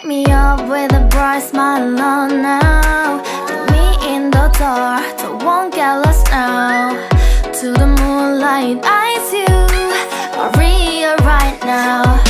Wake me up with a bright smile on now. Take me in the dark, so won't get lost now. To the moonlight, I see you. Maria right now.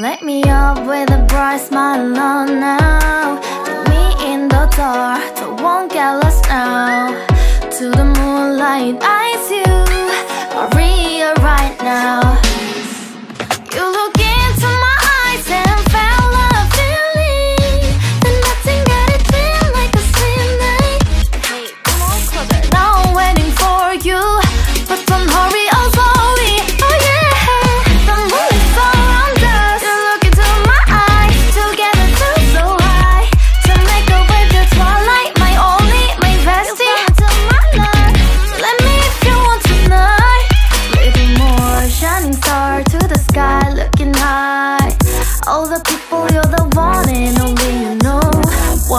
Light me up with a bright smile on now. Let me in the dark, don't so won't get lost now. To the moonlight I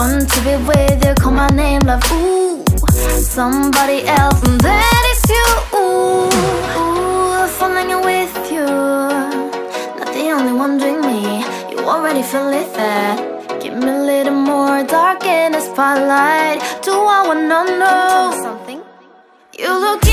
want to be with you Call my name love, ooh Somebody else, and that is you. Ooh, ooh falling with you Not the only one doing me. You already feel it there. Give me a little more dark in the spotlight. Do I wanna know something? You look